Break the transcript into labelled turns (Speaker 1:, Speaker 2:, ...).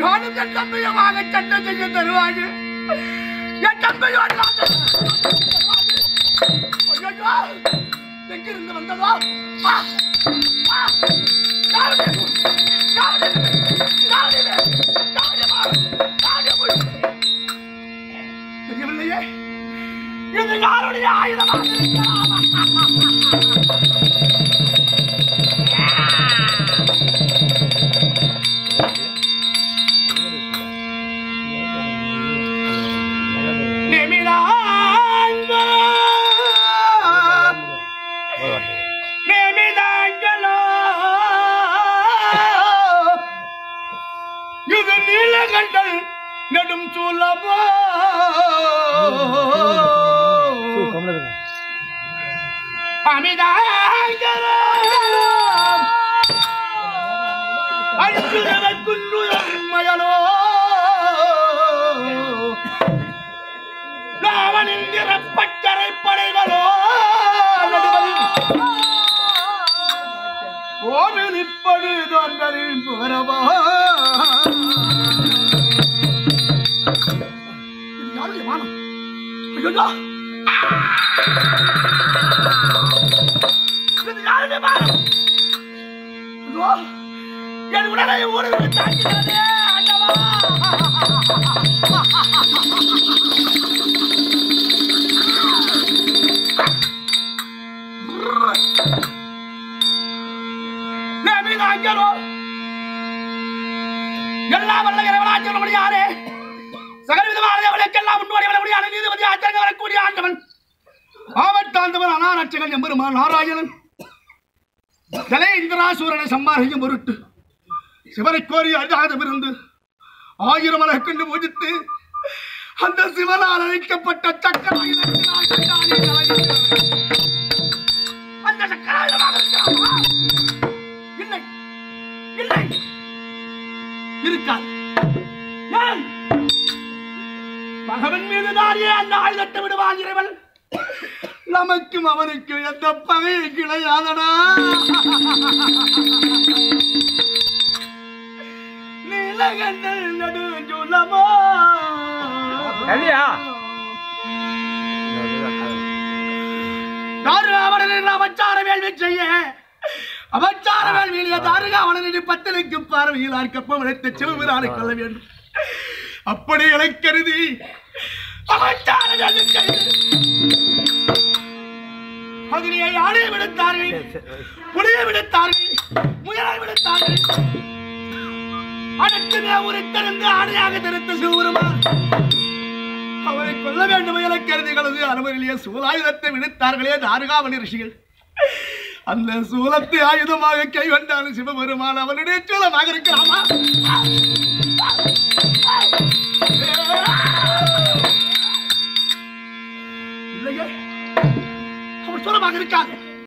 Speaker 1: நானும் என் தம்பியுமாக சண்டை செய்ய தருவாங்க என் தம்பியோடு எங்கிருந்து வந்ததோ? இது யாருடைய ஆயுதமாக நீலகண்டல் நெடும் சூலமோ. அமிதாங்களோ அன்புதவ குன்றுயம்மயலோ ராவணிந்திர பட்டறை படைகளோ! கோவிலிப்படு தொண்டரின் புகரவா வானம் ஐயோ என் உடலை ஊடுருவி வல்ல முன்னோடி முடியாத நீதிபதி ஆச்சரியம் வரக்கூடிய ஆண்டவன். ஆவட்டாந்தவன் அனாரட்சகன் எம்பெருமான் நாராயணன். தலை இந்திராசூரனை பொருட்டு சிவனை கோரி அழாதமிருந்து ஆயிரம் அழகு கொண்டு பூஜித்து அந்த சிவனால் அழைக்கப்பட்ட சக்கராயுதத்தினால் இல்லை இருக்காது. பகவன் மீது தானே அந்த ஆயுதத்தை விடுவான் இறைவன். நமக்கும் அவனுக்கும் எந்த பகையும் கிடையாதடா. நீலகண்டல் நடுஞ்சுலமோ? அவச்சார வேள்வி செய்ய அவச்சார வேள்வியிலே தாருகாவலனின் பத்தலுக்கு பார்வையில் கப்பம் அழைத்த சிவபிரானை கொள்ள வேண்டும். அப்படி என கருதி அவச்சார வேள்வி செய்து அதிலே யானை விடுத்தார்கள் புலியை விடுத்தார்கள் முயலை விடுத்தார்கள் அனைத்துமே உரித்திருந்து ஆடையாக தெரிந்த சிவபெருமான் அவரை கொல்ல வேண்டும் என கருதிகளது கலந்து அனுமதியிலேயே சூலாயுதத்தை விடுத்தார்களே தாருகாவணி ரிஷிகள். அந்த சூலத்தை ஆயுதமாக கைவண்டாலும் சிவபெருமான் அவனுடைய சூலமாக இருக்கிறாமா? இல்லையே. அவன் சூலமாக இருக்காது